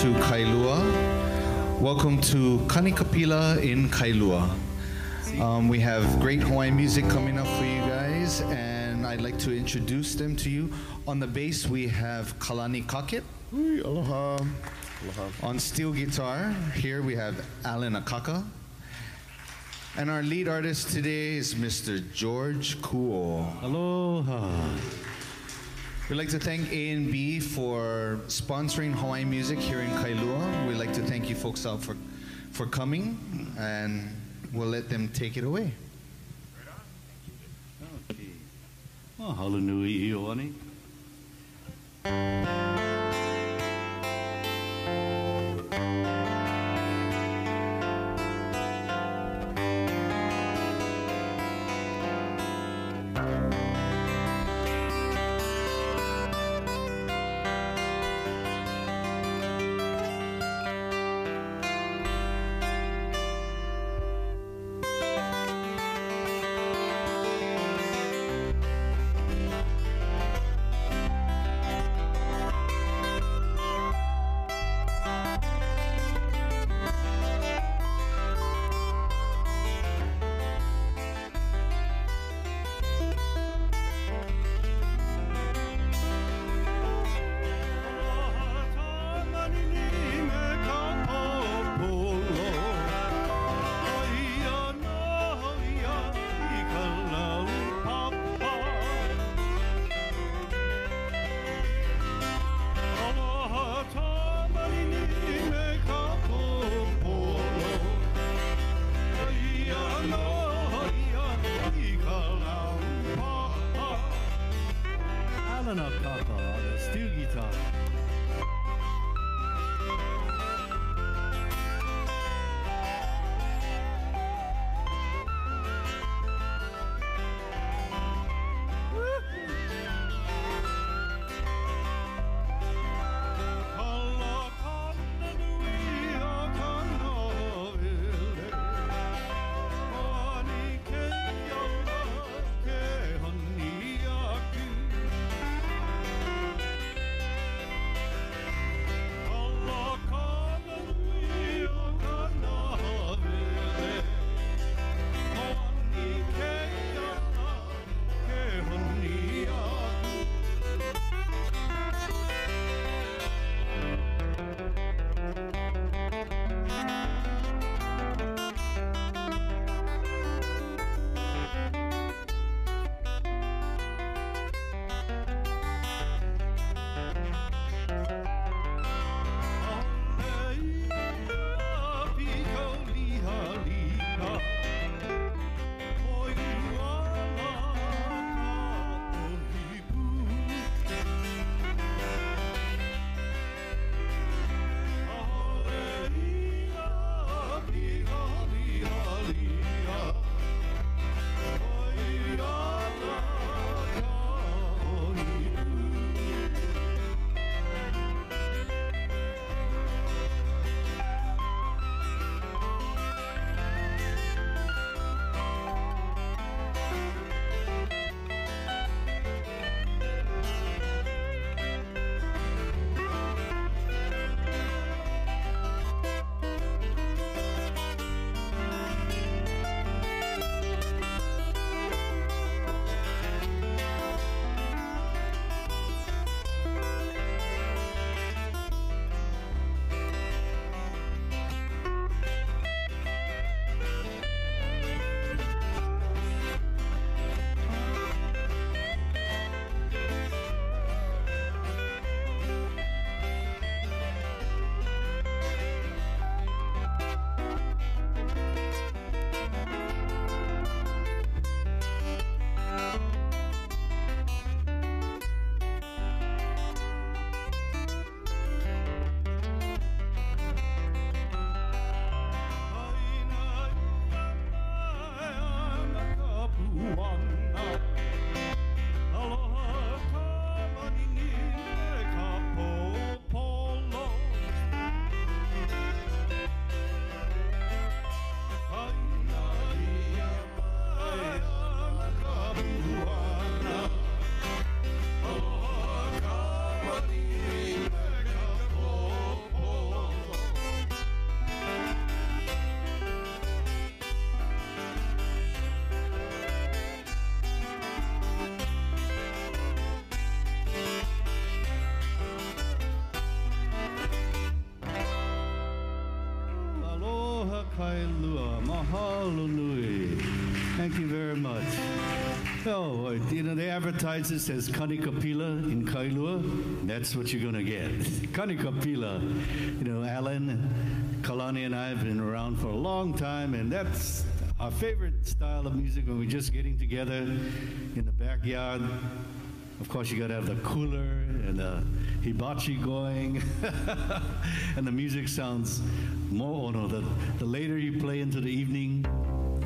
to Kailua. Welcome to Kanikapila in Kailua. Um, we have great Hawaiian music coming up for you guys, and I'd like to introduce them to you. On the bass, we have Kalani Cockett. Ui, aloha. Aloha. On steel guitar, here we have Alan Akaka. And our lead artist today is Mr. George Kuo. Aloha. We'd like to thank A and B for sponsoring Hawaiian music here in Kailua. We'd like to thank you folks out for, for coming, and we'll let them take it away. Okay. Mahalo nui i Oh, you know, they advertise this as Kanikapila in Kailua. That's what you're going to get. Kanikapila. You know, Alan, Kalani, and I have been around for a long time, and that's our favorite style of music when we're just getting together in the backyard. Of course, you got to have the cooler and the hibachi going, and the music sounds more. Oh no, the, the later you play into the evening,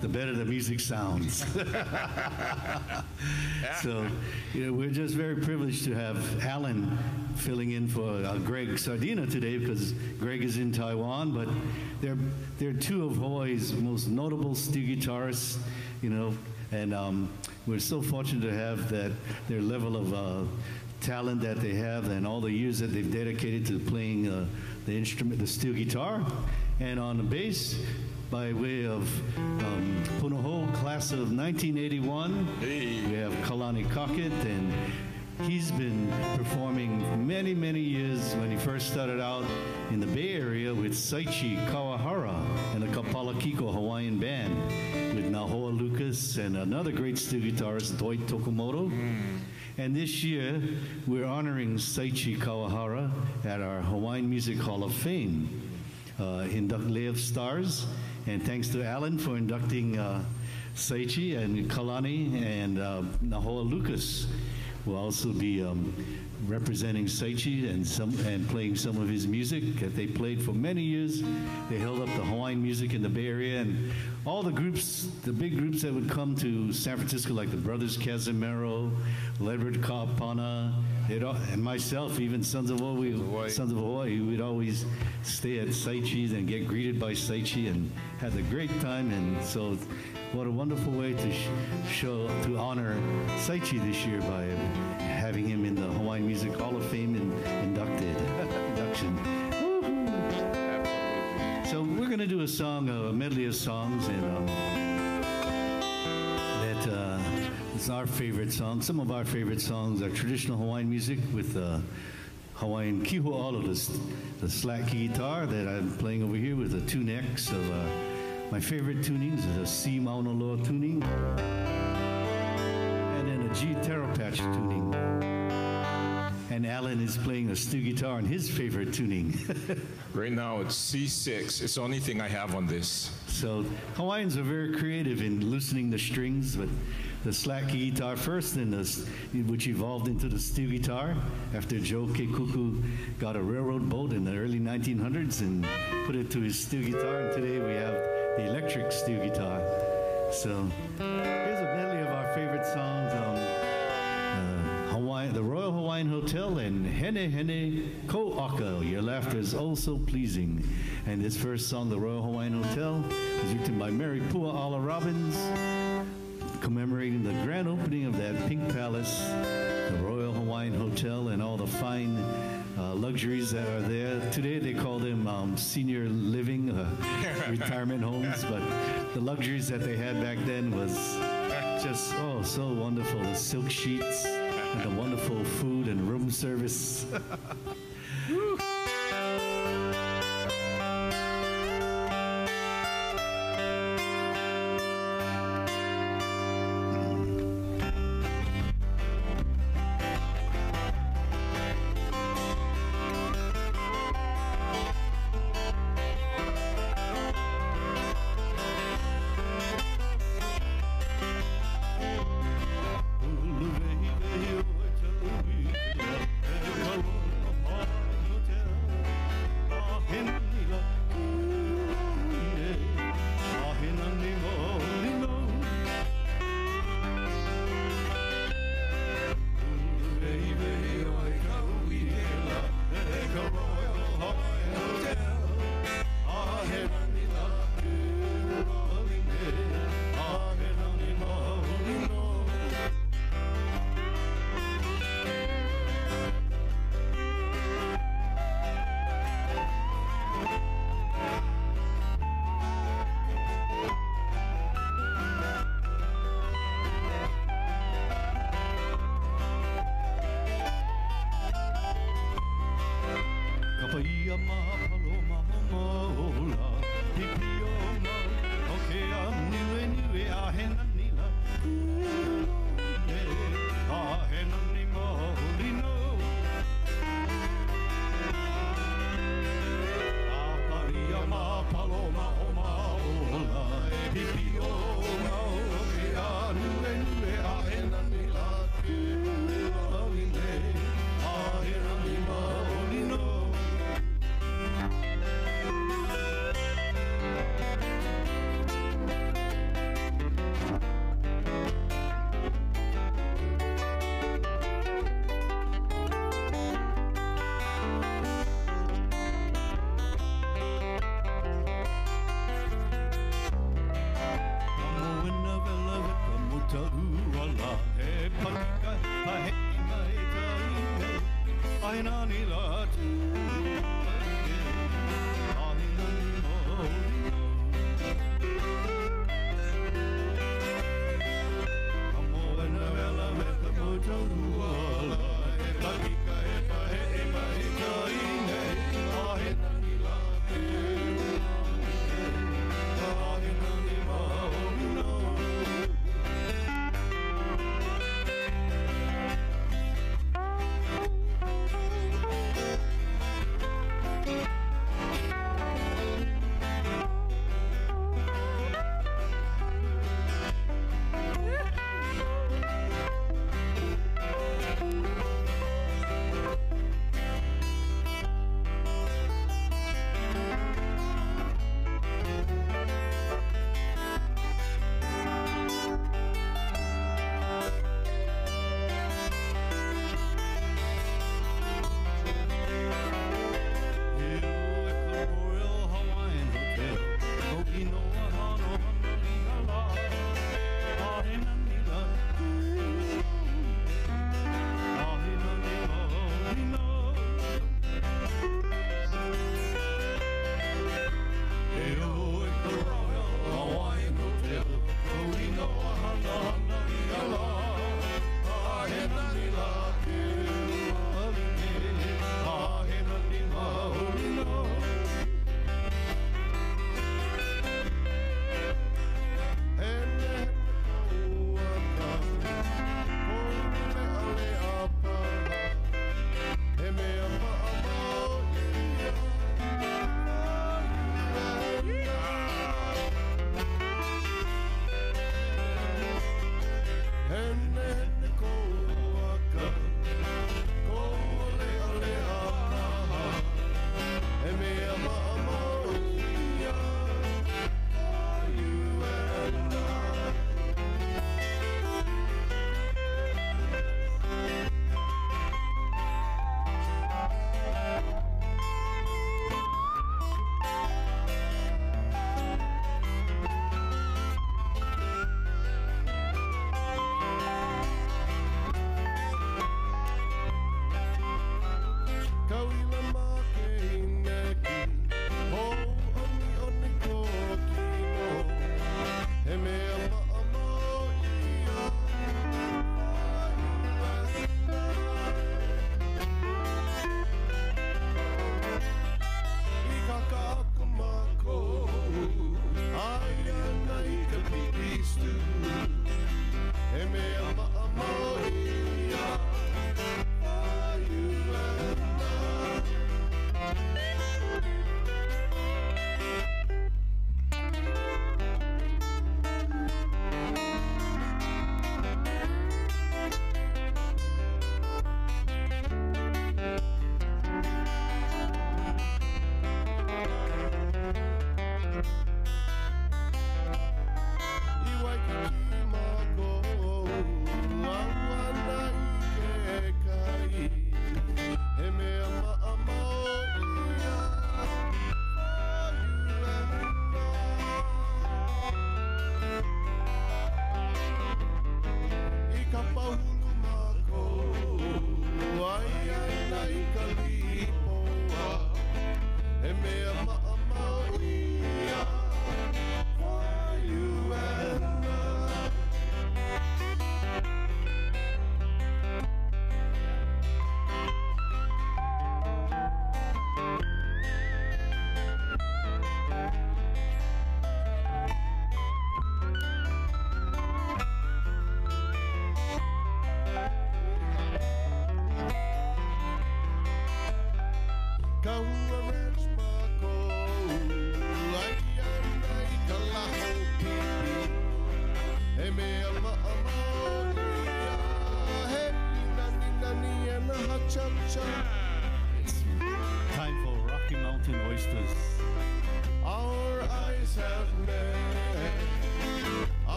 the better the music sounds. so, you know, we're just very privileged to have Alan filling in for uh, Greg Sardinha today because Greg is in Taiwan, but they're, they're two of Hawaii's most notable steel guitarists, you know, and um, we're so fortunate to have that their level of uh, talent that they have and all the years that they've dedicated to playing uh, the instrument, the steel guitar. And on the bass, by way of um, Punahou, class of 1981, Hey. we have Kalani Cockett, and he's been performing many, many years when he first started out in the Bay Area with Saichi Kawahara and the Kapalakiko Hawaiian Band with Nahoa Lucas and another great steel guitarist, Dwight Tokumoto. And this year, we're honoring Saichi Kawahara at our Hawaiian Music Hall of Fame uh, induct Lay of Stars. And thanks to Alan for inducting uh, Saichi and Kalani and uh, Nahoa Lucas will also be um, representing Saichi and some and playing some of his music that they played for many years. They held up the Hawaiian music in the Bay Area and all the groups, the big groups that would come to San Francisco, like the Brothers Cazimero, Leonard Kapana, they'd and myself, even Sons of Hawaii, Hawaii. Sons of Hawaii, we'd always stay at Saichi's and get greeted by Saichi and had a great time. And so, what a wonderful way to sh- show to honor Saichi this year by having him in the Hawaiian Music Hall of Fame and inducted induction. So we're going to do a song, a medley of songs, and um, that uh, is our favorite song. Some of our favorite songs are traditional Hawaiian music with uh, Hawaiian ki ho'alu, the, the slack guitar that I'm playing over here with the two necks of uh, my favorite tunings, the C Mauna Loa tuning, and then a G Taro Patch tuning. And Alan is playing a steel guitar in his favorite tuning. Right now it's C6. It's the only thing I have on this. So Hawaiians are very creative in loosening the strings, but the slack guitar first, and which evolved into the steel guitar after Joe Kekuku got a railroad boat in the early 1900s and put it to his steel guitar, and today we have the electric steel guitar. So here's a medley of our favorite songs. Um, uh, Hawaii, the Royal Hawaiian Hotel and Henehene Kou 'Aka. Your laughter is oh so pleasing. And this first song, The Royal Hawaiian Hotel, was written by Mary Pula'a Robins, commemorating the grand opening of that Pink Palace, the Royal Hawaiian Hotel, and all the fine uh, luxuries that are there. Today they call them um, senior living, uh, retirement homes, but the luxuries that they had back then was just oh so wonderful. The silk sheets and the wonderful food and room service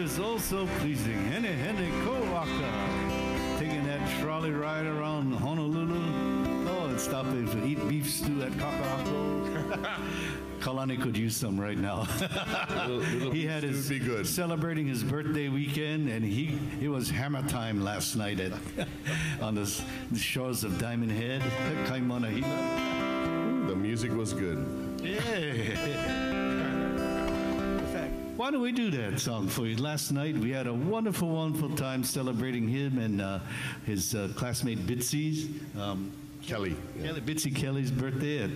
is also pleasing. Henehene Kou 'Aka. Taking that trolley ride around Honolulu. Oh, and stopping to eat beef stew at Kaka'ako. Kalani could use some right now. he had his be good. celebrating his birthday weekend, and he it was hammer time last night at on the, the shores of Diamond Head, Kaimanahila. The music was good. Yeah. Why don't we do that song for you? Last night we had a wonderful, wonderful time celebrating him and uh, his uh, classmate Bitsy's. Um, Kelly. Kelly, Bitsy Kelly's birthday at,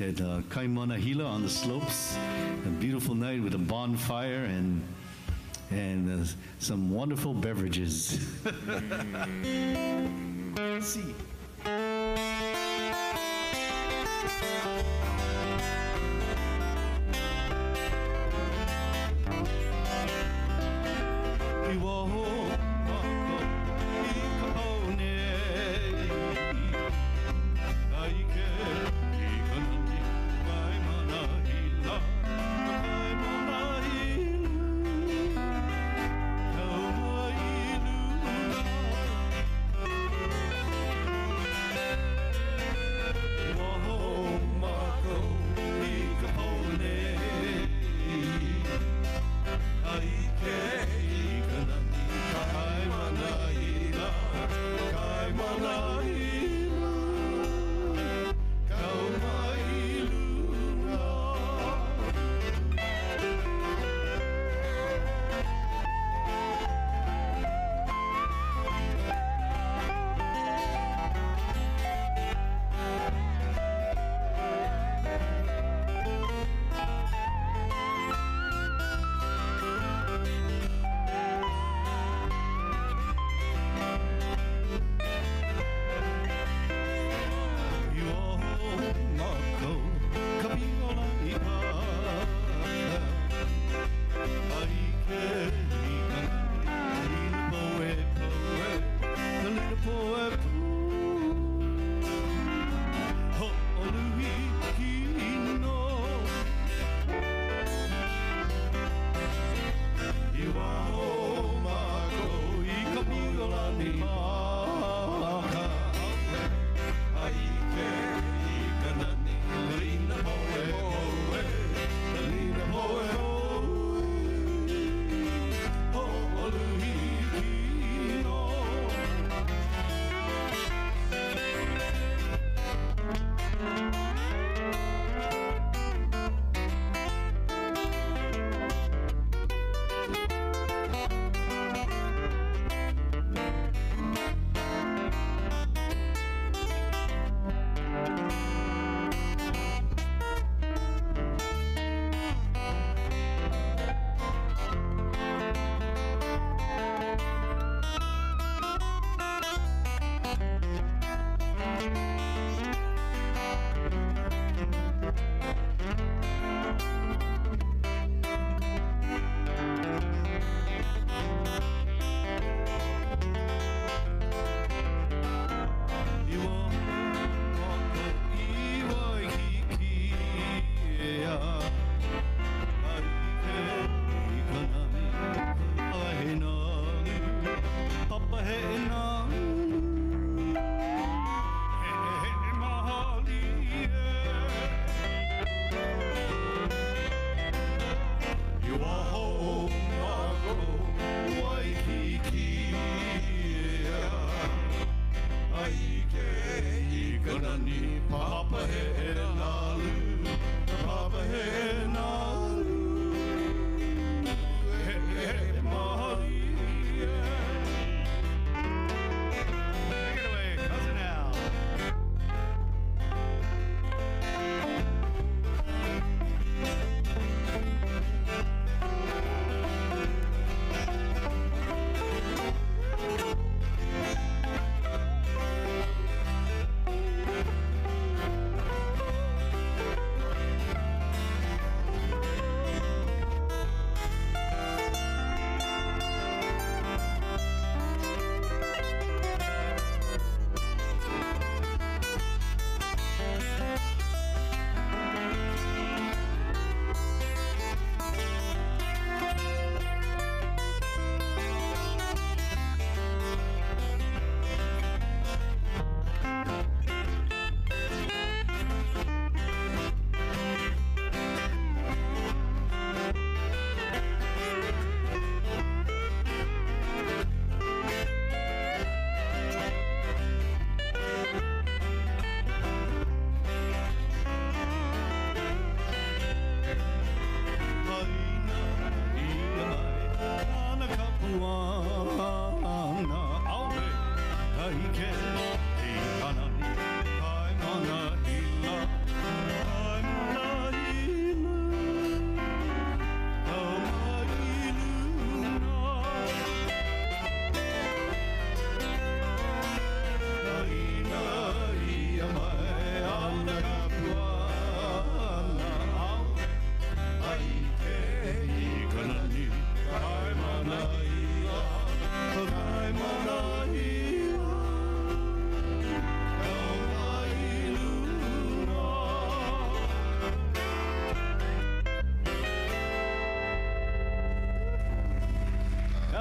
at uh, Kaimanahila on the slopes. A beautiful night with a bonfire and and uh, some wonderful beverages. See.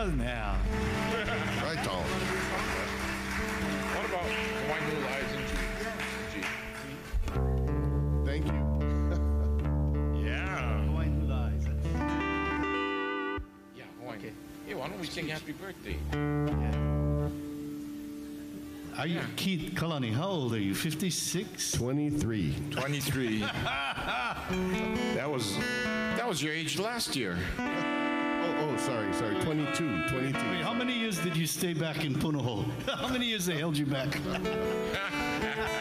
Oh, now. Right on. What about Hawaiian Little Eyes and G? Thank you. Yeah. Hawaiian Hula Eyes. Yeah, Hawaiian. Hey, why don't we sing happy birthday? Are you Keith Kalani? How old are you? 56? 23. 23. that was that was your age last year. Sorry, sorry. 22. 22. Wait, how many years did you stay back in Punahou? how many years they held you back?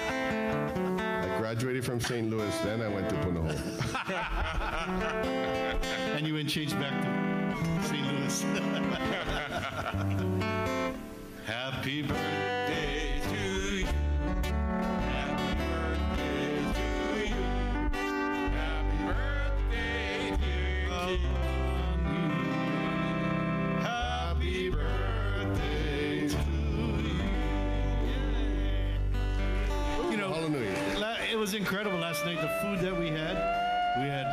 I graduated from St. Louis, then I went to Punahou. and you went changed back to St. Louis. Happy birthday incredible last night. The food that we had, we had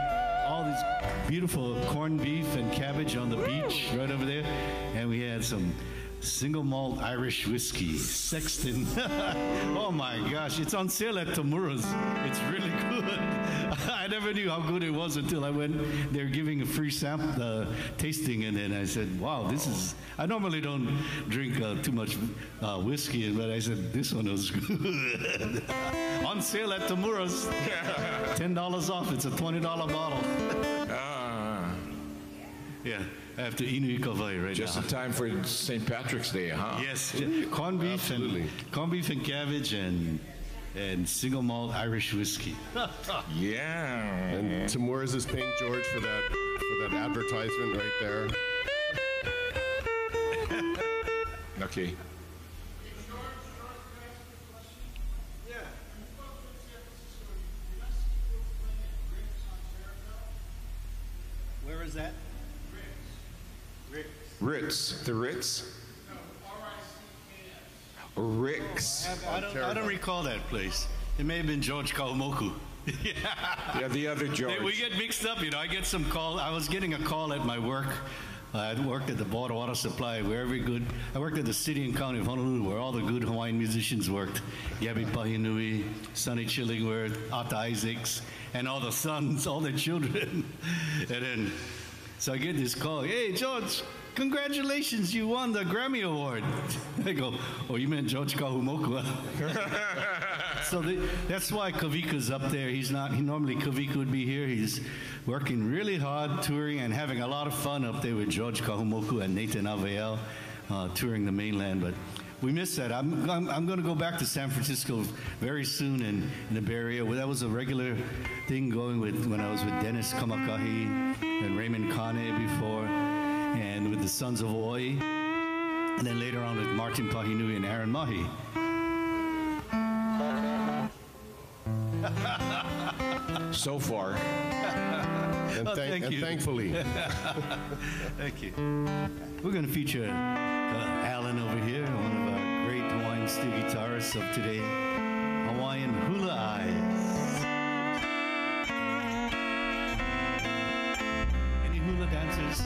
all these beautiful corned beef and cabbage on the beach right over there, and we had some single malt Irish whiskey, Sexton. oh my gosh, it's on sale at Tamura's. It's really good. I never knew how good it was until I went. They're giving a free sample uh, tasting, and then I said, "Wow, this is." I normally don't drink uh, too much uh, whiskey, but I said this one was good. on sale at Tamura's, ten dollars off. It's a twenty dollar bottle. Ah, Yeah, after Inui Kawai right just now. in time for St. Patrick's Day, huh? Yes, j- corned beef Absolutely. and corned beef and cabbage and and single malt Irish whiskey. Yeah. And Tamura's is paying George for that for that advertisement right there. Okay. Where is that? Ritz. The Ritz? Rick's. I don't, I don't recall that place. It may have been George Kahumoku. Yeah, yeah, the other George. We get mixed up, you know. I get some call. I was getting a call at my work. I worked at the Board of Water Supply, where every good. I worked at the city and county of Honolulu, where all the good Hawaiian musicians worked. Gabby Pahinui, Sonny Chillingworth, Atta Isaacs, and all the sons, all the children. and then, so I get this call. Hey, George, congratulations, you won the Grammy Award. I go, oh, you meant George Kahumoku. so the, that's why Kavika's up there. He's not, he normally Kavika would be here. He's working really hard, touring and having a lot of fun up there with George Kahumoku and Nathan Aweau, uh, touring the mainland. But we miss that. I'm, I'm, I'm going to go back to San Francisco very soon in, in the Bay Area. Well, that was a regular thing going with when I was with Dennis Kamakahi and Raymond Kane before, and with the Sons of Oi, and then later on with Martin Pahinui and Aaron Mahi. so far. And, Oh, thank- and you. thankfully, Thank you. We're going to feature uh, Alan over here, one of our great Hawaiian steel guitarists of today, Hawaiian Hula Eyes. Any hula dancers?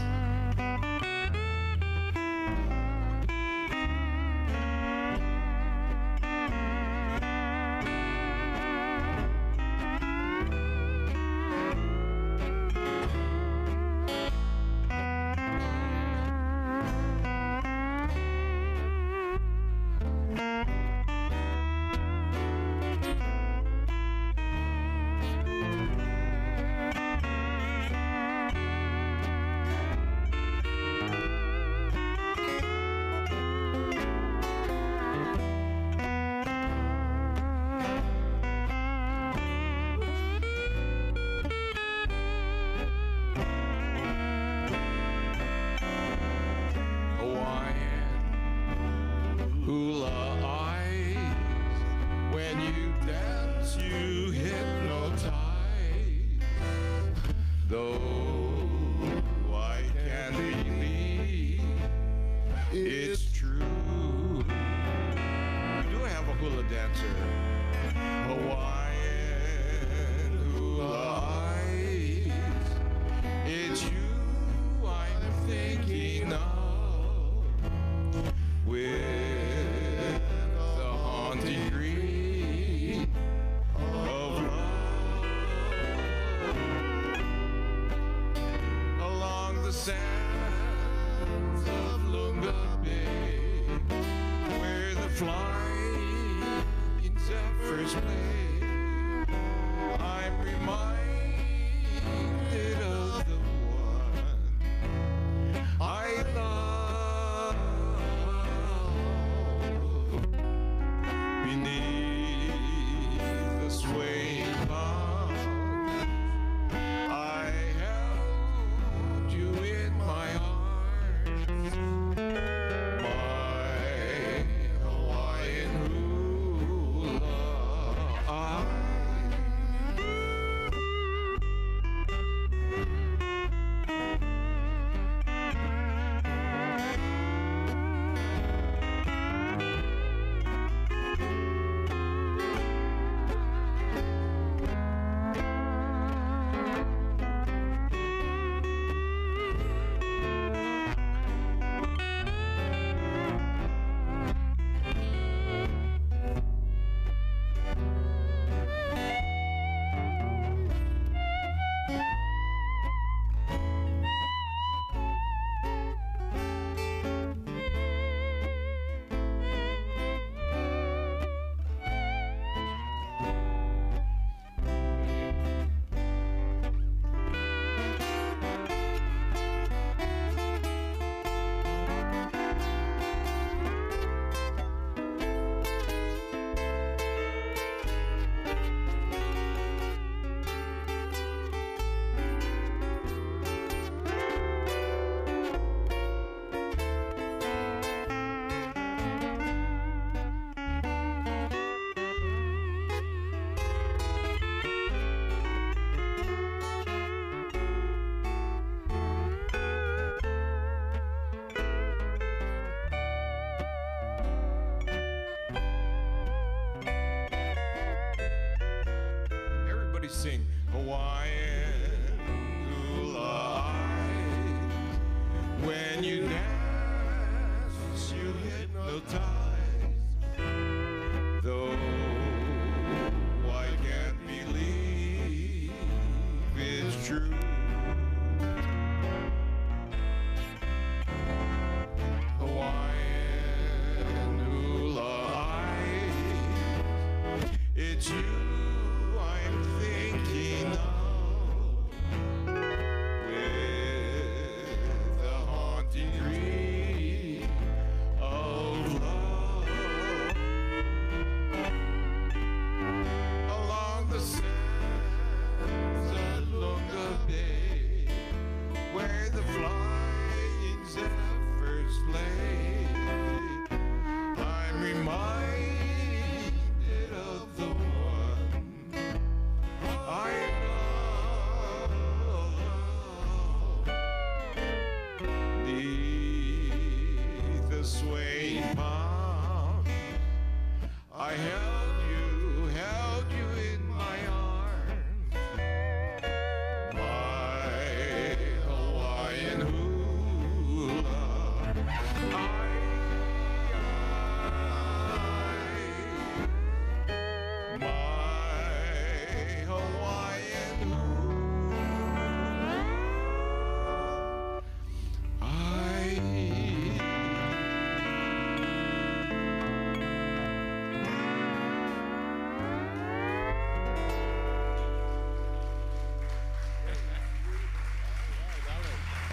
Sing. Hawaiian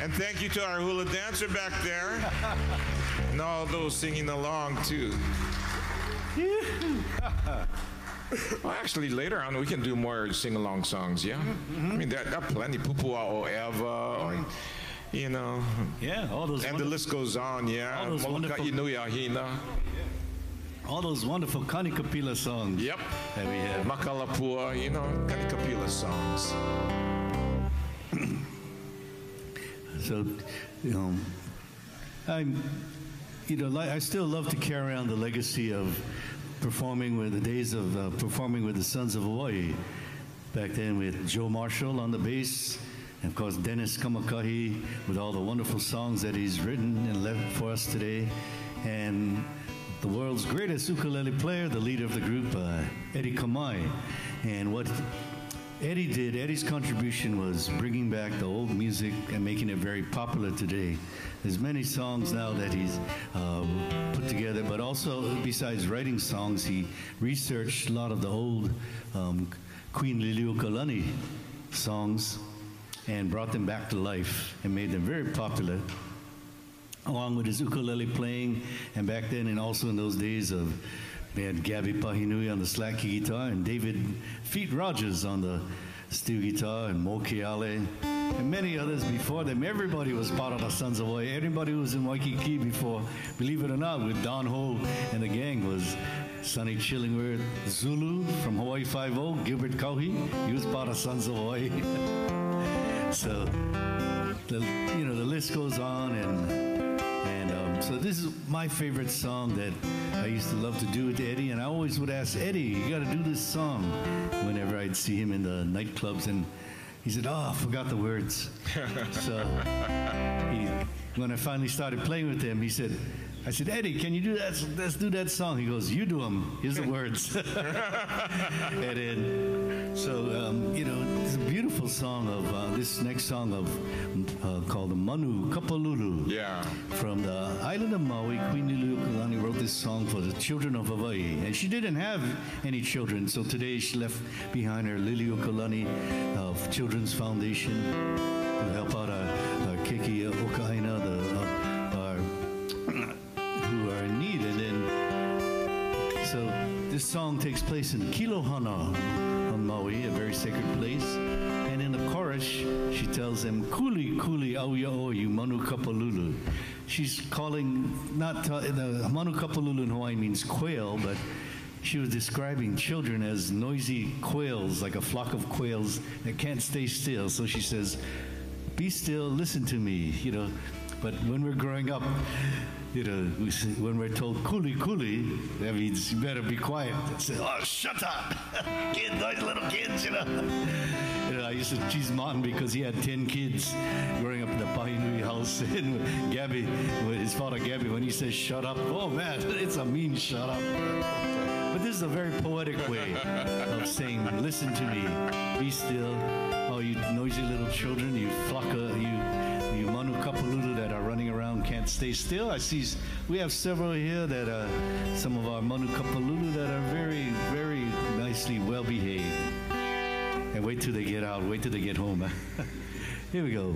And thank you to our hula dancer back there. and all those singing along too. well, actually, later on we can do more sing-along songs. Yeah, mm-hmm. I mean there, there are plenty. Pupua o Eva, or, you know, Yeah, all those and the list goes on. Yeah, All those Molokai wonderful- Inui Ahina. all those wonderful Kanikapila songs Yep. that we have. Makalapua, you know, Kanikapila songs. So, you know, I'm, you know, I still love to carry on the legacy of performing with the days of uh, performing with the Sons of Hawaii. Back then, with Joe Marshall on the bass, and of course Dennis Kamakahi with all the wonderful songs that he's written and left for us today, and the world's greatest ukulele player, the leader of the group, uh, Eddie Kamae, and what Eddie did. Eddie's contribution was bringing back the old music and making it very popular today. There's many songs now that he's uh, put together, but also besides writing songs, he researched a lot of the old um, Queen Liliuokalani songs and brought them back to life and made them very popular along with his ukulele playing, and back then and also in those days of they had Gabby Pahinui on the slack guitar and David Feet Rogers on the steel guitar and Moe Keale and many others before them. Everybody was part of the Sons of Hawaii. Everybody who was in Waikiki before, believe it or not, with Don Ho and the gang was Sonny Chillingworth, Zulu from Hawaii Five-O, Gilbert Kauhi, he was part of Sons of Hawaii. so, the, you know, the list goes on and so this is my favorite song that I used to love to do with Eddie, and I always would ask Eddie, "You got to do this song." Whenever I'd see him in the nightclubs, and he said, "Oh, I forgot the words." so he, when I finally started playing with him, he said. I said, Eddie, can you do that? Let's do that song. He goes, you do them. Here's the words. and then, so, um, you know, it's a beautiful song of, uh, this next song of, uh, called the Manu Kapalulu. Yeah. From the island of Maui, Queen Liliuokalani wrote this song for the children of Hawaii. And she didn't have any children, so today she left behind her Liliuokalani uh, Children's Foundation to help out our, our Keiki Okaina, this song takes place in Kilohana on Maui, a very sacred place. And in the chorus, she tells them, Kuli, kuli, auya o, you manu kapalulu. She's calling, not, ta- the manu kapalulu in Hawaii means quail, but she was describing children as noisy quails, like a flock of quails that can't stay still. So she says, be still, listen to me, you know. But when we're growing up, you know, we say, when we're told kuli kuli, that means you better be quiet. Say, oh, shut up, kids, those little kids, you know. You know, I used to tease Martin because he had 10 kids growing up in the Pahinui house. And Gabby, his father Gabby, when he says shut up, oh man, it's a mean shut up. But this is a very poetic way of saying, listen to me, be still. Oh, you noisy little children, you flock of, you, you manu kapalulu that are running around can't stay still. I see we have several here that are some of our manu kapalulu that are very, very nicely well behaved. And wait till they get out, wait till they get home. here we go.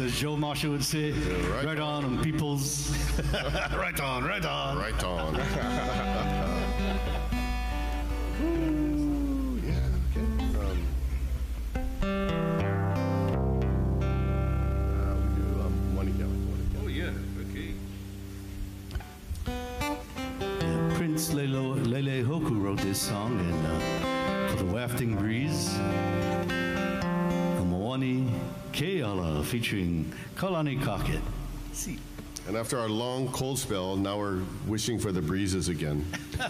As Joe Marshall would say. right right on, on peoples. right on, right on. Right on. featuring Kalani Cockett. See. And after our long cold spell, now we're wishing for the breezes again.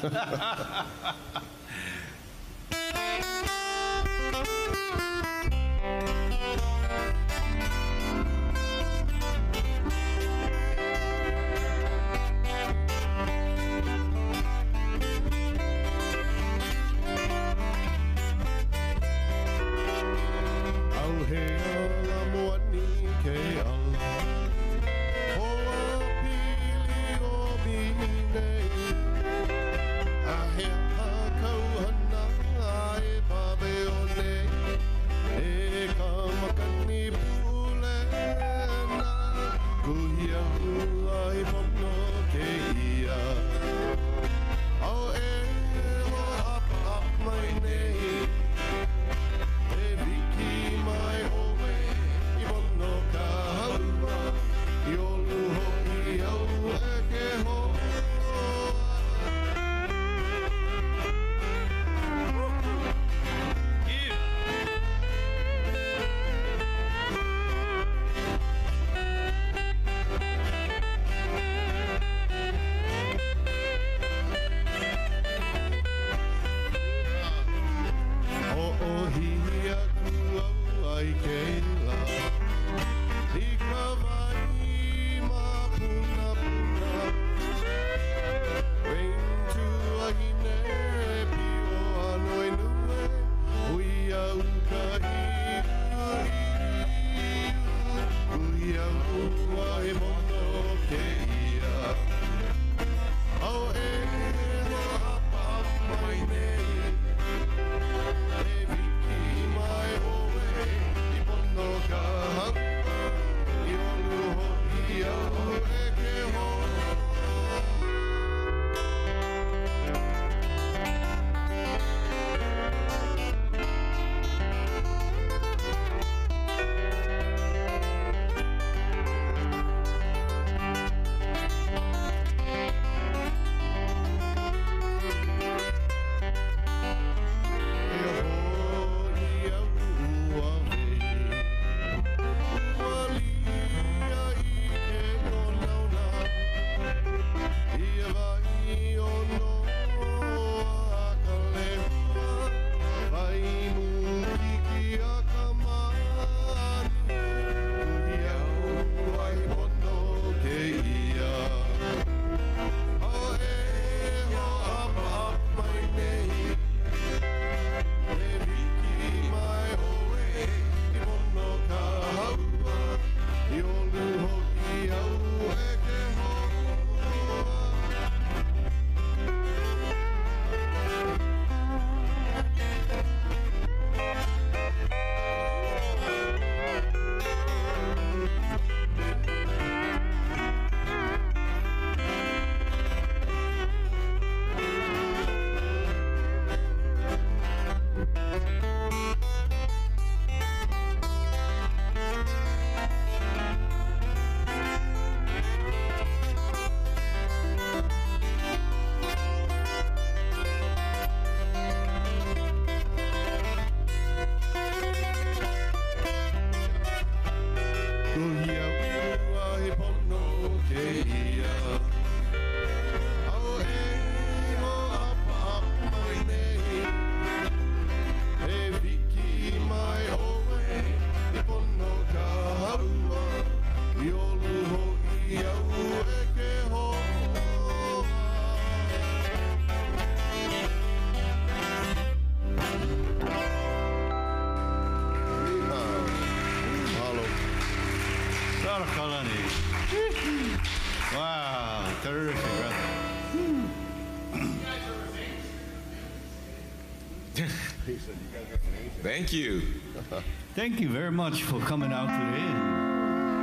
Thank you. Thank you very much for coming out today.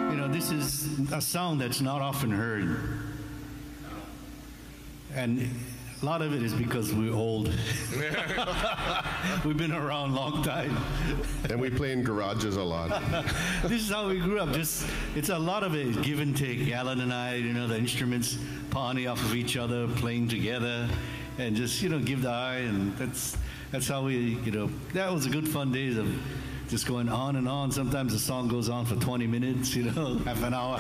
You know, this is a sound that's not often heard. And a lot of it is because we're old. We've been around a long time. And we play in garages a lot. this is how we grew up. Just it's a lot of it is give and take. Alan and I, you know, the instruments pawning off of each other, playing together, and just you know give the eye, and that's that's how we, you know, that was a good fun days of just going on and on. Sometimes the song goes on for 20 minutes, you know, half an hour.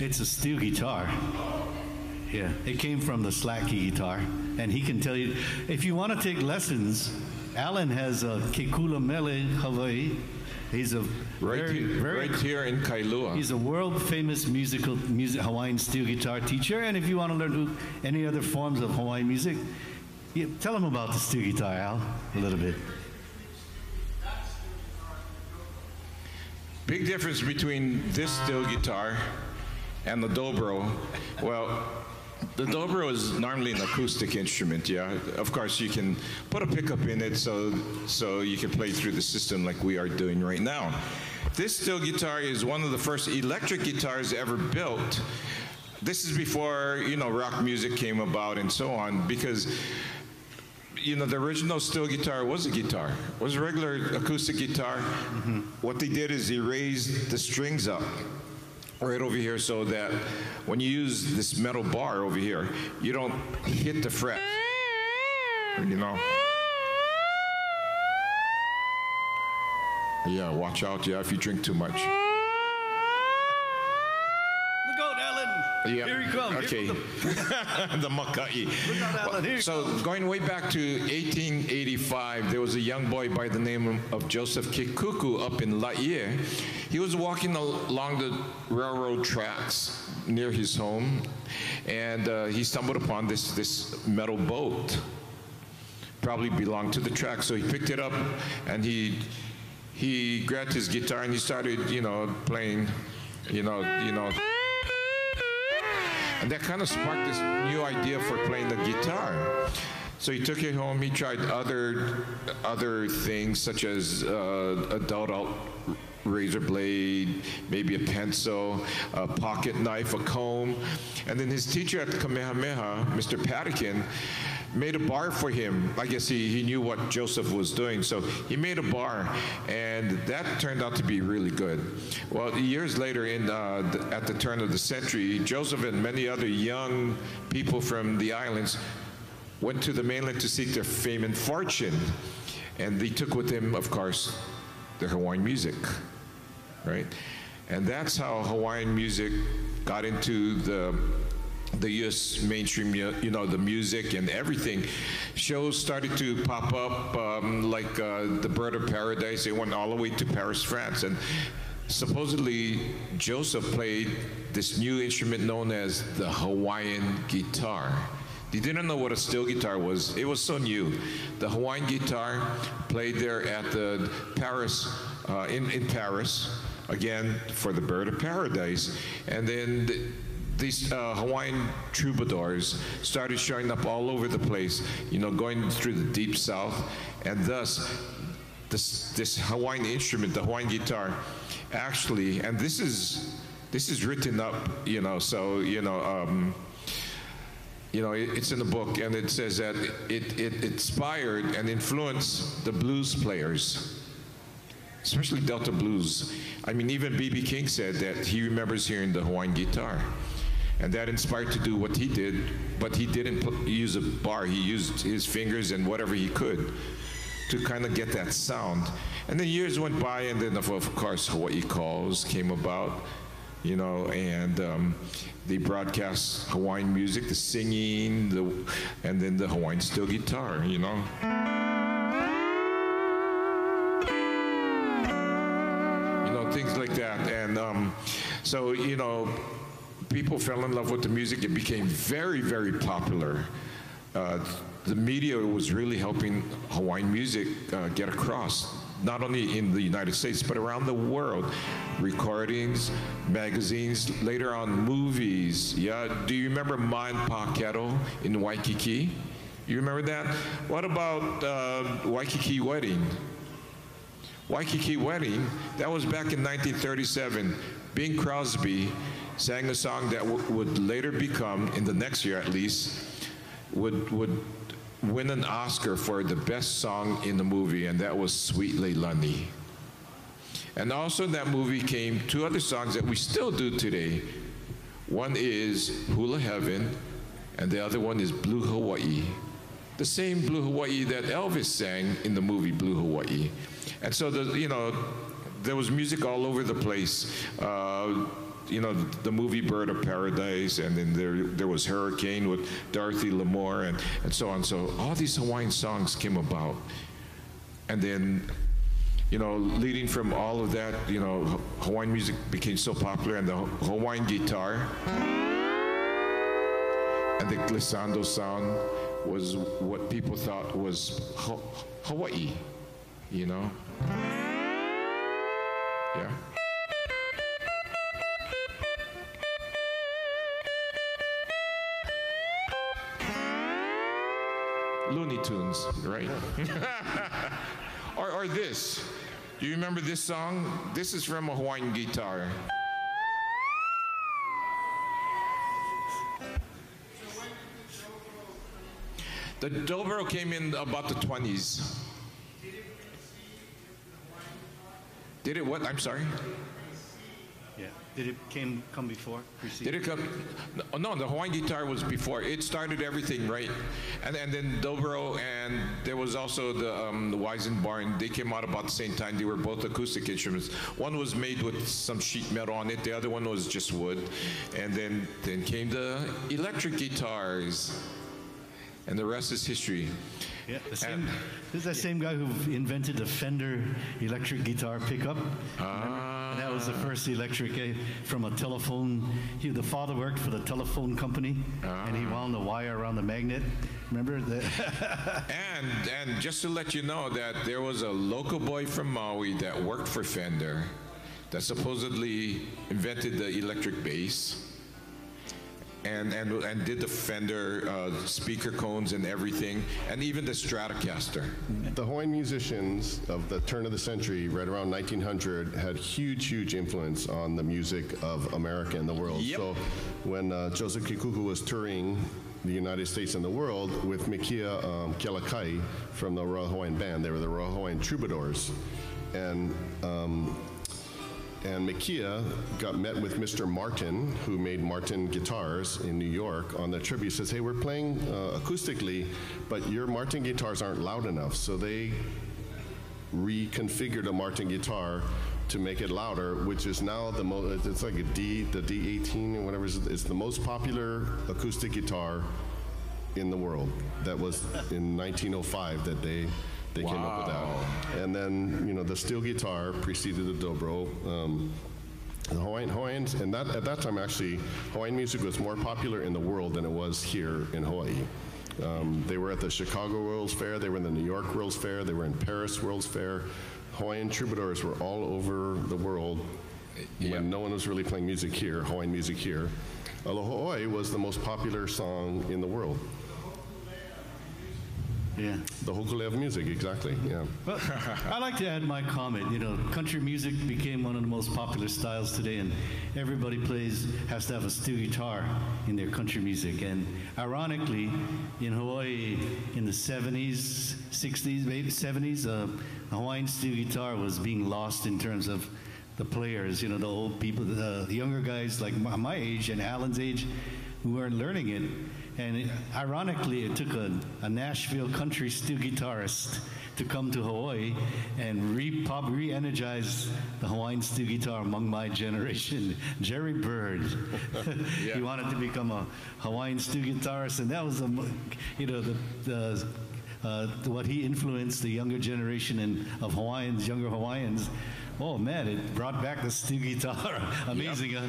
It's a steel guitar. Yeah, it came from the slack key guitar, and he can tell you if you want to take lessons. Alan has a Ke Kula Mele Hawaii. He's a Right, very, here, very right here in Kailua. He's a world famous musical music Hawaiian steel guitar teacher. And if you want to learn any other forms of Hawaiian music, yeah, tell him about the steel guitar, Al, a little bit. Big difference between this steel guitar and the dobro. Well, the dobro is normally an acoustic instrument, yeah. Of course, you can put a pickup in it so, so you can play through the system like we are doing right now. This steel guitar is one of the first electric guitars ever built. This is before, you know, rock music came about and so on, because you know, the original steel guitar was a guitar. It was a regular acoustic guitar. Mm-hmm. What they did is they raised the strings up right over here so that when you use this metal bar over here, you don't hit the fret. You know? Yeah, watch out, yeah, if you drink too much. Look out, Yeah. Here he comes. Okay. The Makai. out, Alan. Here So going way back to 1885, there was a young boy by the name of Joseph Kekuku up in Laie. He was walking along the railroad tracks near his home, and uh, he stumbled upon this this metal boat. Probably belonged to the track, so he picked it up and he he grabbed his guitar and he started, you know, playing, you know, you know. And that kind of sparked this new idea for playing the guitar. So he took it home. He tried other other things such as uh, adult out razor blade, maybe a pencil, a pocket knife, a comb. And then his teacher at Kamehameha, Mr. Patikin, made a bar for him. I guess he, he knew what Joseph was doing, so he made a bar, and that turned out to be really good. Well, years later, in uh, the, at the turn of the century, Joseph and many other young people from the islands went to the mainland to seek their fame and fortune, and they took with them, of course, their Hawaiian music, right? And that's how Hawaiian music got into the the U.S. mainstream, you know, the music and everything. Shows started to pop up, um, like uh, the Bird of Paradise. They went all the way to Paris, France, and supposedly Joseph played this new instrument known as the Hawaiian guitar. They didn't know what a steel guitar was. It was so new. The Hawaiian guitar played there at the Paris, uh, in, in Paris, again for the Bird of Paradise. And then th- these uh, Hawaiian troubadours started showing up all over the place, you know, going through the deep south. And thus, this, this Hawaiian instrument, the Hawaiian guitar, actually, and this is, this is written up, you know, so, you know, um, you know, it, it's in the book, and it says that it, it inspired and influenced the blues players, especially Delta blues. I mean, even B.B. King said that he remembers hearing the Hawaiian guitar. And that inspired to do what he did, but he didn't use a bar. He used his fingers and whatever he could to kind of get that sound. And then years went by, and then of, of course Hawaii Calls came about, you know, and um, they broadcast Hawaiian music, the singing, the, and then the Hawaiian steel guitar, you know. You know, things like that. And um, so, you know, people fell in love with the music. It became very, very popular. Uh, the media was really helping Hawaiian music uh, get across, not only in the United States, but around the world. Recordings, magazines, later on movies. Yeah, do you remember Man Pa Kettle in Waikiki? You remember that? What about uh, Waikiki Wedding? Waikiki Wedding, that was back in 1937. Bing Crosby sang a song that would later become, in the next year at least, would, would win an Oscar for the best song in the movie, and that was Sweet Leilani. And also in that movie came two other songs that we still do today. One is Hula Heaven, and the other one is Blue Hawaii. The same Blue Hawaii that Elvis sang in the movie Blue Hawaii. And so, the, you know, there was music all over the place. Uh, you know, the movie Bird of Paradise, and then there, there was Hurricane with Dorothy Lamour, and, and so on. So all these Hawaiian songs came about. And then, you know, leading from all of that, you know, Hawaiian music became so popular, and the Hawaiian guitar and the glissando sound was what people thought was Hawaii, you know? Yeah. Tunes, right? or, or this. Do you remember this song? This is from a Hawaiian guitar. The dobro came in about the 20s. Did it what? I'm sorry? Yeah. Did it came come before? Preceded? Did it come? No, the Hawaiian guitar was before. It started everything, right? And and then dobro and there was also the um, the Weissenborn. They came out about the same time. They were both acoustic instruments. One was made with some sheet metal on it. The other one was just wood. And then then came the electric guitars. And the rest is history. Yeah, the same, this is that same guy who invented the Fender electric guitar pickup. Ah. And that was the first electric uh, from a telephone. He, the father worked for the telephone company, ah. and he wound the wire around the magnet. Remember that? and and just to let you know that there was a local boy from Maui that worked for Fender, that supposedly invented the electric bass and, and, and did the Fender uh, speaker cones and everything, and even the Stratocaster. The Hawaiian musicians of the turn of the century, right around 1900, had huge, huge influence on the music of America and the world. Yep. So when uh, Joseph Kekuku was touring the United States and the world with Mekia um, from the Royal Hawaiian Band, they were the Royal Hawaiian Troubadours. And um, and Mekia got met with Mr. Martin, who made Martin guitars in New York, on the trip. He says, "Hey, we're playing uh, acoustically, but your Martin guitars aren't loud enough." So they reconfigured a Martin guitar to make it louder, which is now the most. It's like a D, the D18 or whatever. It's the most popular acoustic guitar in the world. That was in 1905 that they they came up with that. And then, you know, the steel guitar preceded the dobro. Um, the Hawaiian, Hawaiians, and that, at that time, actually, Hawaiian music was more popular in the world than it was here in Hawaii. Um, they were at the Chicago World's Fair, they were in the New York World's Fair, they were in Paris World's Fair. Hawaiian troubadours were all over the world when no one was really playing music here, Hawaiian music here. Aloha was the most popular song in the world. Yeah. The Hokulea of music, exactly. Yeah. Well, I like to add my comment. You know, country music became one of the most popular styles today, and everybody plays has to have a steel guitar in their country music. And ironically, in Hawaii in the 70s, 60s, maybe 70s, uh, Hawaiian steel guitar was being lost in terms of the players. You know, the old people, the, the younger guys like my, my age and Alan's age, who weren't learning it and it, ironically, it took a, a, Nashville country steel guitarist to come to Hawaii and re pop, re-energize the Hawaiian steel guitar among my generation. Jerry Byrd, he wanted to become a Hawaiian steel guitarist, and that was, a, you know, the, the uh, what he influenced the younger generation in, of Hawaiians, younger Hawaiians, Oh man, it brought back the steel guitar. Amazing, yep.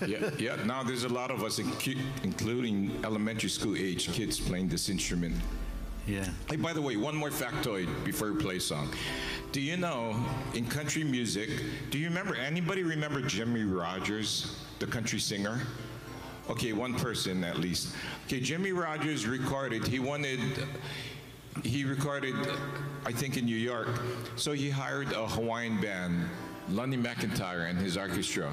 huh? yeah, yeah. Now there's a lot of us, including elementary school age kids, playing this instrument Yeah. Hey, by the way, one more factoid before we play a song. Do you know in country music, do you remember, anybody remember Jimmie Rodgers, the country singer? Okay, one person at least. Okay, Jimmie Rodgers recorded, he wanted, he recorded, I think in New York. So he hired a Hawaiian band, Lani McIntire and his orchestra.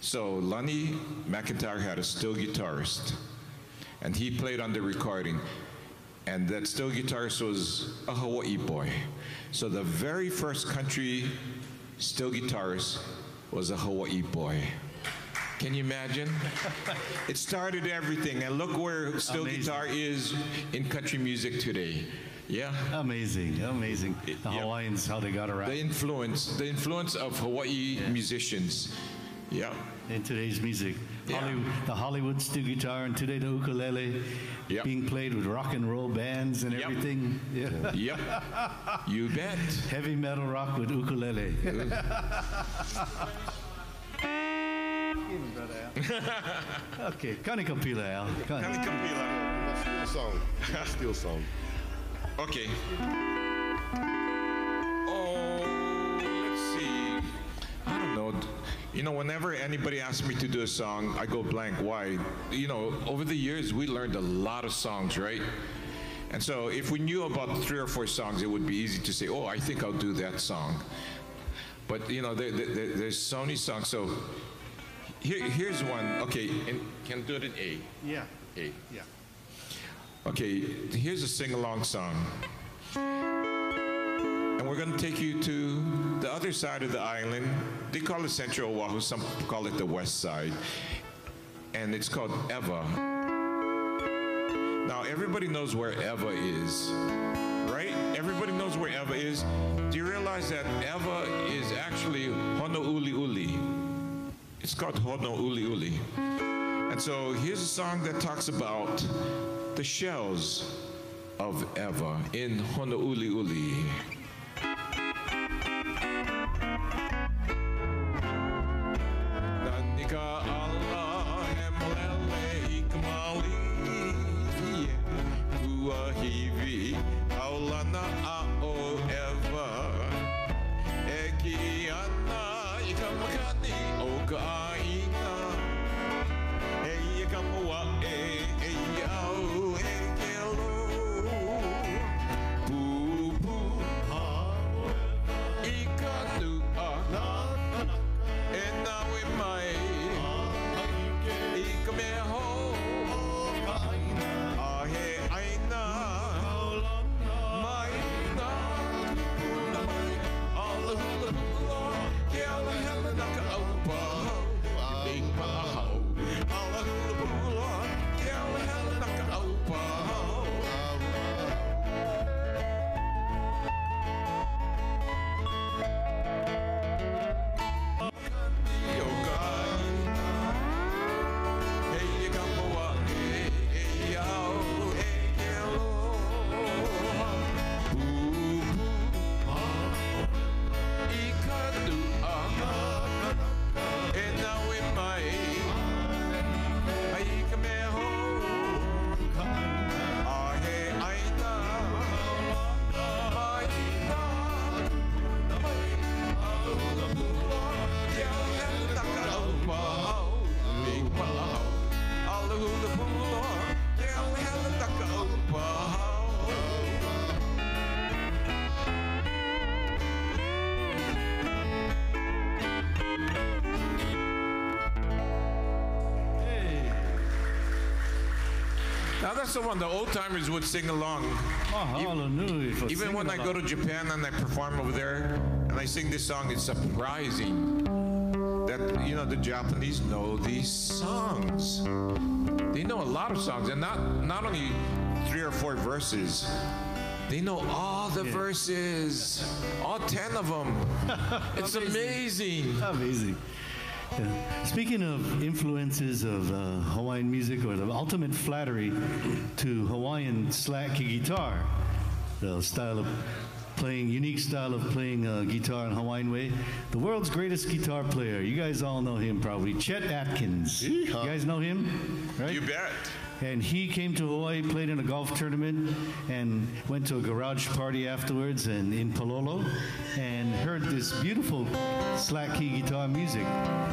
So Lani McIntire had a steel guitarist, and he played on the recording. And that steel guitarist was a Hawaii boy. So the very first country steel guitarist was a Hawaii boy. Can you imagine? it started everything, and look where steel Amazing. guitar is in country music today. Yeah. Amazing, amazing. The yeah. Hawaiians, how they got around. The influence, the influence of Hawaii musicians. Yeah. in today's music. Yeah. Hollywood, the Hollywood steel guitar and today the ukulele Yep. being played with rock and roll bands and Yep. everything. Yeah. Yep. you bet. Heavy metal rock with ukulele. okay, Kanikapila, Al. Kani- Steel song. Steel song. Okay. Oh, let's see. I don't know. You know, whenever anybody asks me to do a song, I go blank. Why? You know, over the years, we learned a lot of songs, right? And so if we knew about three or four songs, it would be easy to say, oh, I think I'll do that song. But, you know, there, there, there's so many songs. So here, here's one. Okay, and can do it in A? Yeah, A. yeah. Okay, here's a sing along song. And we're going to take you to the other side of the island. They call it Central Oahu, some call it the west side. And it's called Ewa. Now, everybody knows where Ewa is, right? Everybody knows where Ewa is. Do you realize that Ewa is actually Honouliuli? It's called Honouliuli. And so here's a song that talks about the shells of Ewa in ikmali Uahivi aulana that's the one the old timers would sing along. Oh, Mahalo for Even singing when I go to Japan and I perform over there and I sing this song, it's surprising that you know the Japanese know these songs. They know a lot of songs, and not not only three or four verses. They know all the verses, all ten of them. It's amazing. Amazing. Yeah. Speaking of influences of uh, Hawaiian music or the ultimate flattery to Hawaiian slack guitar, the style of playing, unique style of playing uh, guitar in Hawaiian way, the world's greatest guitar player. You guys all know him probably, Chet Atkins. You guys know him, right? You bet. And he came to Hawaii, played in a golf tournament, and went to a garage party afterwards and in Palolo, and heard this beautiful slack key guitar music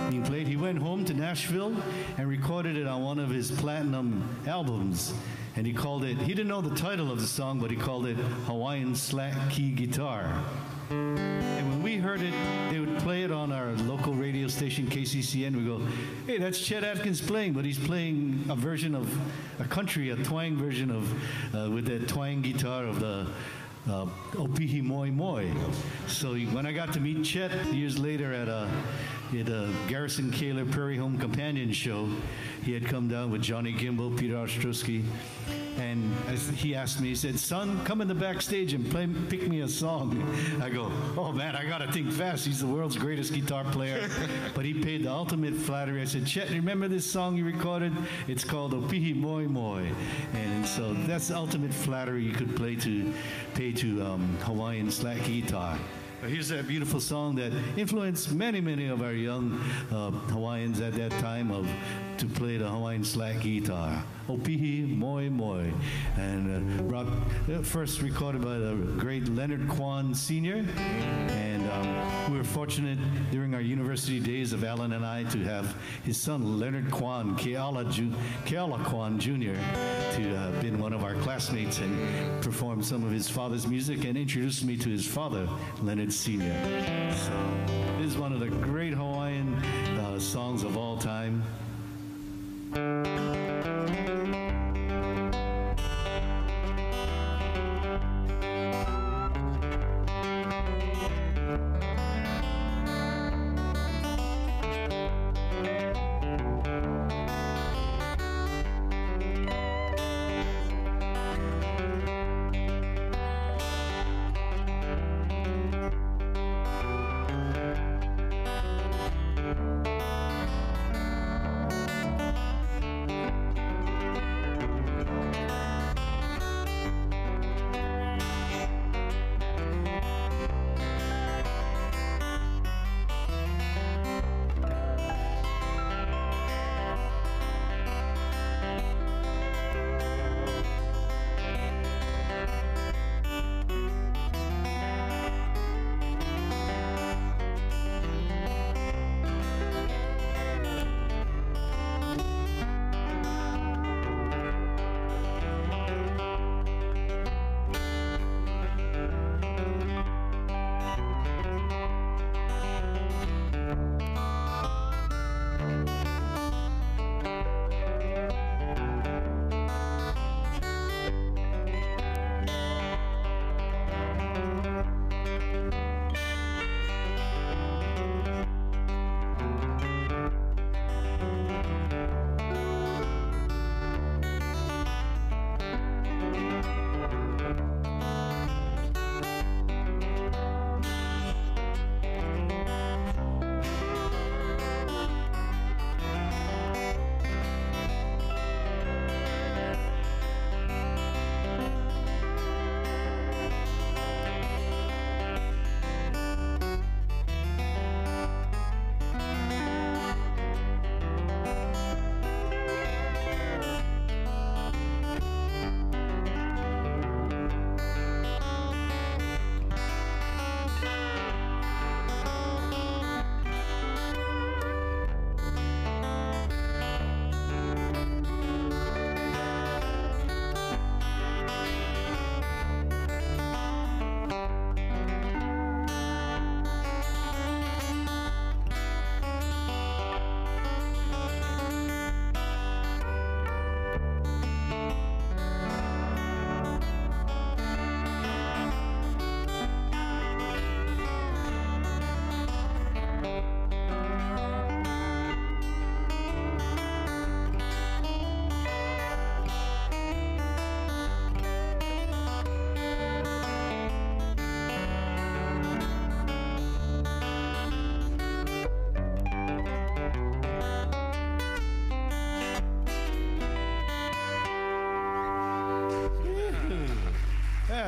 being played. He went home to Nashville and recorded it on one of his platinum albums. And he called it, he didn't know the title of the song, but he called it Hawaiian Slack Key Guitar. And when we heard it, they would play it on our local radio station, KCCN. We go, hey, that's Chet Atkins playing, but he's playing a version of a country, a twang version of, uh, with that twang guitar of the uh, Opihi Moemoe. So when I got to meet Chet years later at a, at a Garrison Keillor Prairie Home Companion show, he had come down with Johnny Gimble, Peter Ostroushko, and as he asked me, he said, "Son, come in the backstage and play, pick me a song." I go, "Oh man, I gotta think fast. He's the world's greatest guitar player." but he paid the ultimate flattery. I said, "Chet, remember this song you recorded? It's called Opihi Moemoe," and so that's the ultimate flattery you could play to, pay to um, Hawaiian slack guitar. Here's that beautiful song that influenced many, many of our young uh, Hawaiians at that time of to play the Hawaiian slack guitar. Opihi Moemoe. And uh, rock, uh, first recorded by the great Leonard Kwan Sr. And um, we were fortunate during our university days of Alan and I to have his son Leonard Kwan, Keala, Ju- Keala Kwan Jr., to uh, been one of our classmates and perform some of his father's music and introduced me to his father, Leonard Sr. So this is one of the great Hawaiian uh, songs of all time. Bye.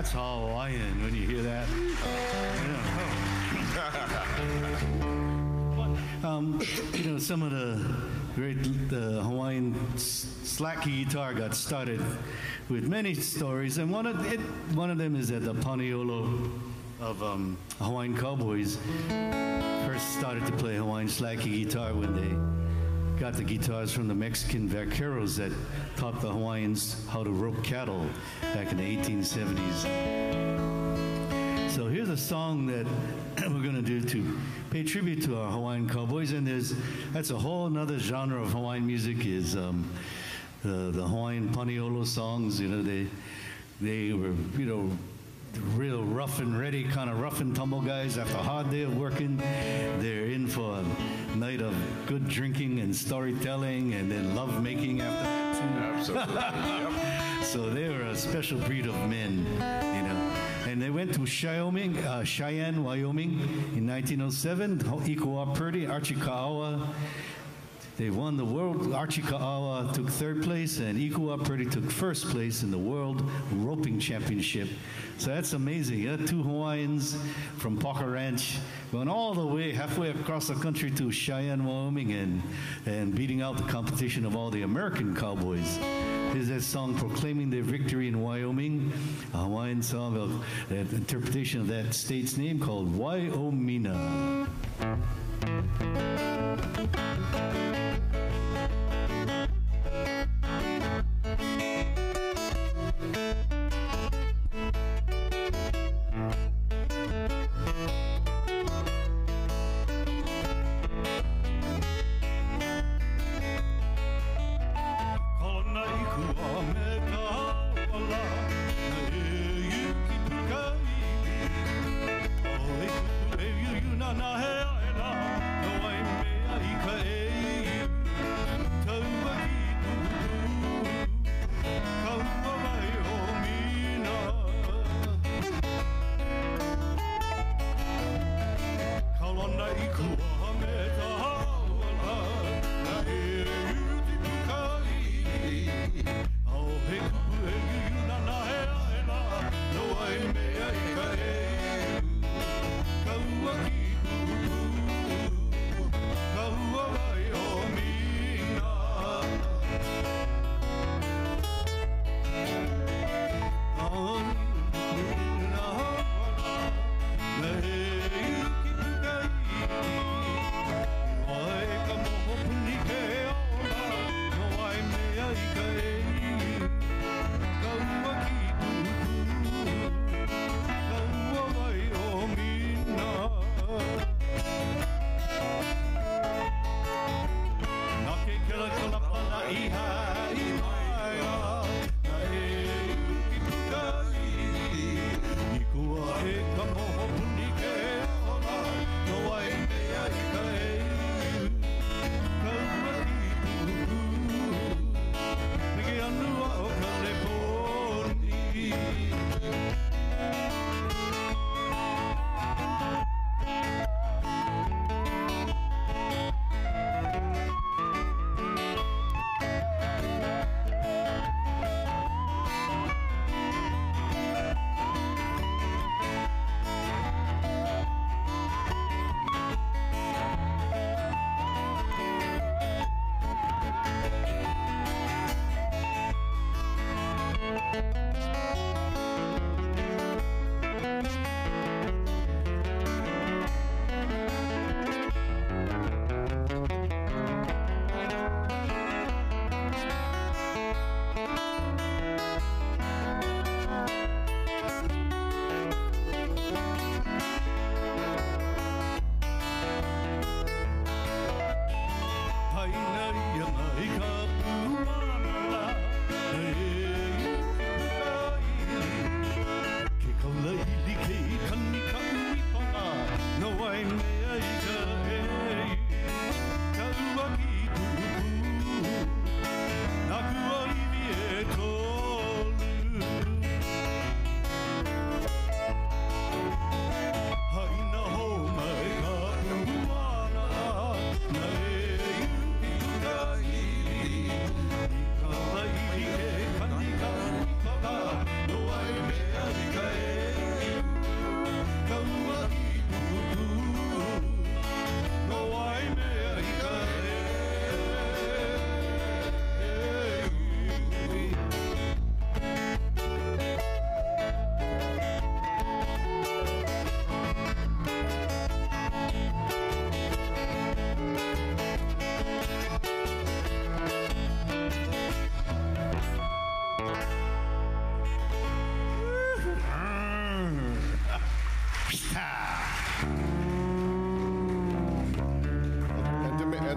That's Hawaiian when you hear that. Yeah. um, you know, some of the great uh, Hawaiian s- slack guitar got started with many stories, and one of it, one of them is that the Paniolo of um, Hawaiian Cowboys first started to play Hawaiian slack guitar when they got the guitars from the Mexican vaqueros that taught the Hawaiians how to rope cattle back in the 1870s. So here's a song that we're going to do to pay tribute to our Hawaiian cowboys, and there's that's a whole another genre of Hawaiian music is um, the the Hawaiian paniolo songs. You know, they they were you know real rough and ready kind of rough and tumble guys after a hard day of working they're in for a night of good drinking and storytelling and then love making after that Absolutely. so they were a special breed of men, you know. And they went to Wyoming, uh, Cheyenne, Wyoming in 1907. Ikua Purdy, Archie Ka'awa. They won the world. Archie Ka'awa took third place, and Ikua Purdy took first place in the World Roping Championship. So that's amazing. Yeah? Two Hawaiians from Parker Ranch going all the way, halfway across the country to Cheyenne, Wyoming, and, and beating out the competition of all the American cowboys. There's that song proclaiming their victory in Wyoming, a Hawaiian song of an interpretation of that state's name called Waiomina.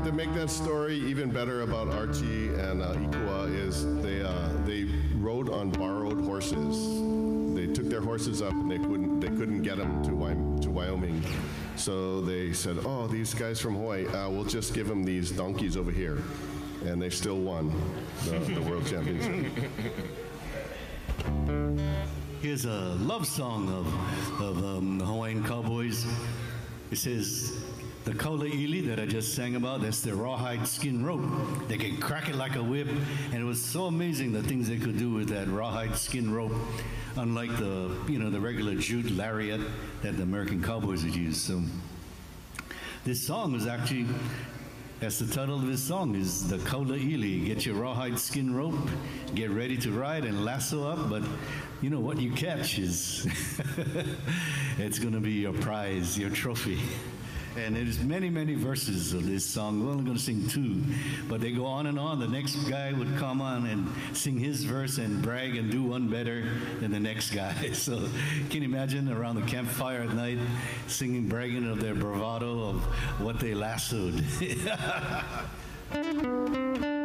To, make that story even better about Archie and uh, Ikua is they uh, they rode on borrowed horses. They took their horses up and they couldn't they couldn't get them to to Wyoming, so they said, "Oh, these guys from Hawaii, uh, we'll just give them these donkeys over here," and they still won the, the world championship. Here's a love song of, of um, the Hawaiian Cowboys. It says, the Kaula 'Ili that I just sang about, that's the rawhide skin rope. They can crack it like a whip, and it was so amazing the things they could do with that rawhide skin rope, unlike the, you know, the regular jute lariat that the American cowboys would use. So this song was actually, that's the title of this song, is the Kaula 'Ili. Get your rawhide skin rope, get ready to ride and lasso up, but you know what you catch is, it's going to be your prize, your trophy. And there's many, many verses of this song. We're only going to sing two, but they go on and on. The next guy would come on and sing his verse and brag and do one better than the next guy. So can you imagine around the campfire at night singing, bragging of their bravado of what they lassoed?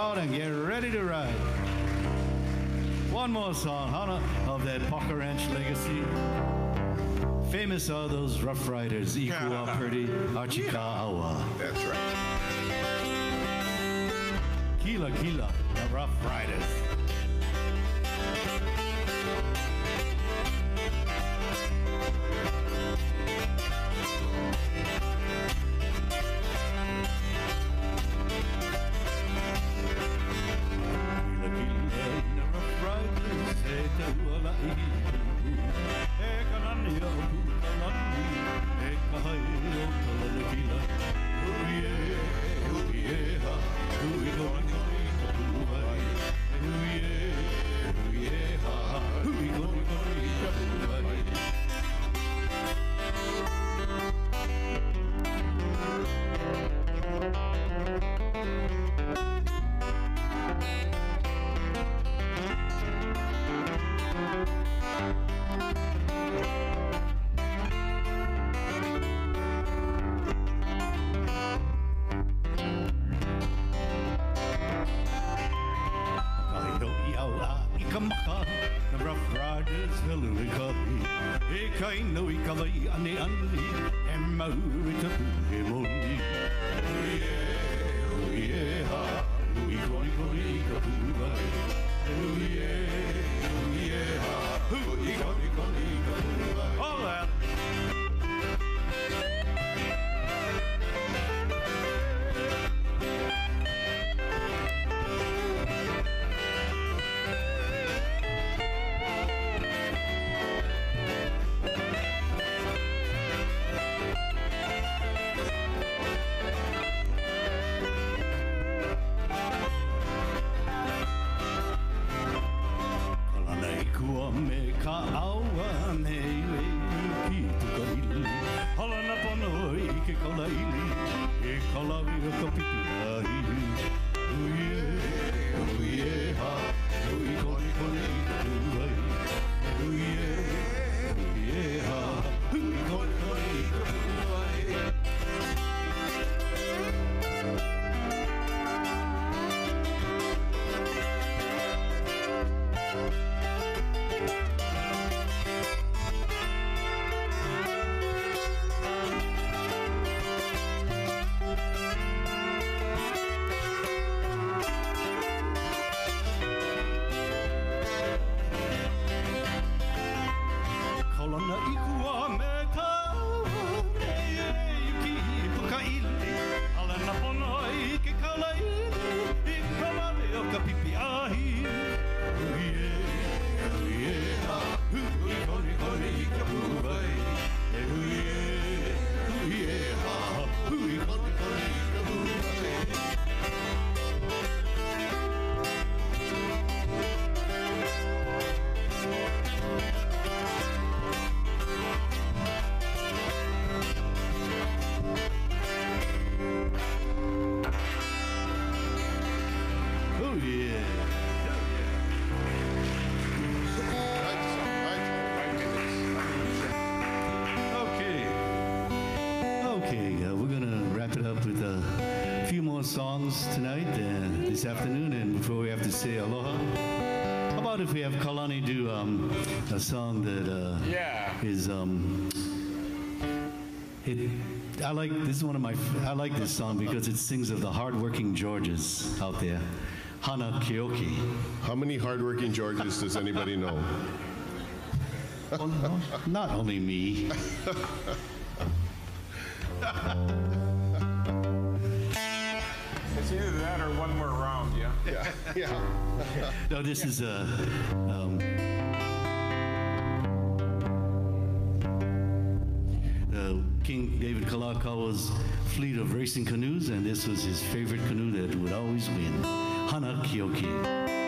out and get ready to ride. One more song, Hana, of that Parker Ranch legacy. Famous are those Rough Riders, Ikua Purdy, Archie Ka'awa. That's right. Kila Kila, the Rough Riders. Tonight, uh, this afternoon, and before we have to say aloha. How about if we have Kalani do um, a song that uh, Yeah. is um, it, I like this is one of my I like this song because it sings of the hardworking Georges out there. Hanakeoki. How many hardworking Georges does anybody know? Well, no, not only me. It's either that or one more round, yeah? Yeah, yeah. No, this is a. Um, uh, King David Kalakaua's fleet of racing canoes, and this was his favorite canoe that would always win. Hanakeoki.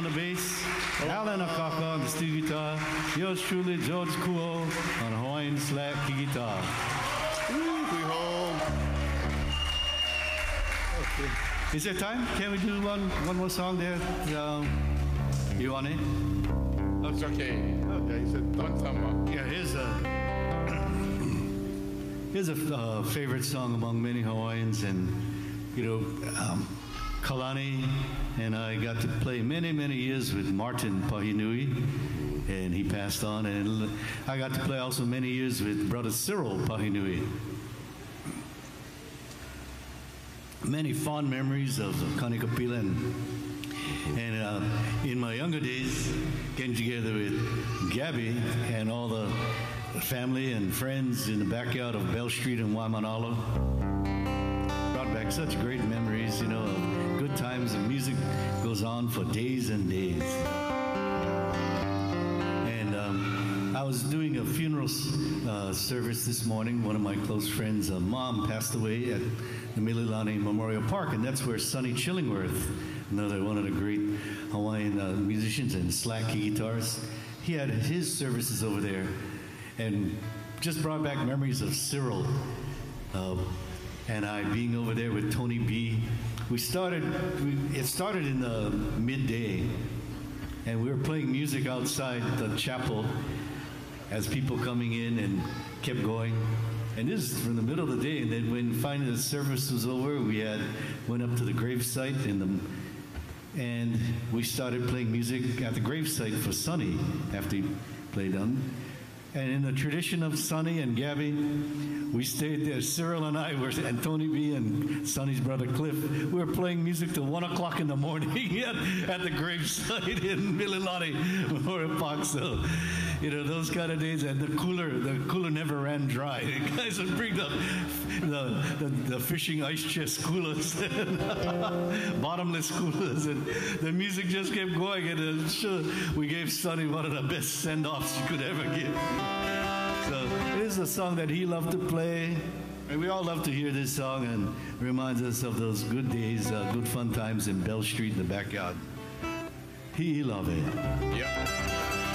On the bass, Alan Akaka on the steel guitar, yours truly, George Kuo on Hawaiian slack guitar. We home. Is there time? Can we do one one more song there? Um, you want it? It's okay. Okay, he said, One time. Yeah, here's a here's a uh, favorite song among many Hawaiians, and you know, um, Kalani and I got to play many many years with Martin Pahinui, and he passed on, and I got to play also many years with brother Cyril Pahinui. Many fond memories of Kanikapila and and uh, in my younger days, getting together with Gabby and all the family and friends in the backyard of Bell Street in Waimanalo. Brought back such great memories, you know, good times. The music goes on for days and days. And um, I was doing a funeral uh, service this morning. One of my close friends' uh, mom passed away at the Mililani Memorial Park, and that's where Sonny Chillingworth, another one of the great Hawaiian uh, musicians and slack guitarists, he had his services over there, and just brought back memories of Cyril. Uh, and I being over there with Tony B. We started, we, it started in the midday, and we were playing music outside the chapel as people coming in and kept going. And this is from the middle of the day, and then when finally the service was over, we had went up to the gravesite in the, and we started playing music at the gravesite for Sonny after he played on. And in the tradition of Sonny and Gabby, we stayed there. Cyril and I were, and Tony B and Sonny's brother Cliff, we were playing music till one o'clock in the morning at, at the gravesite in Mililani Memorial Park. So, you know, those kind of days, and the cooler, the cooler never ran dry. The guys would bring the, the, the, the fishing ice chest coolers, bottomless coolers, and the music just kept going. And uh, sure, we gave Sonny one of the best send-offs you could ever give. So it is a song that he loved to play. And we all love to hear this song and reminds us of those good days, uh, good fun times in Bell Street in the backyard. He loved it. Yeah.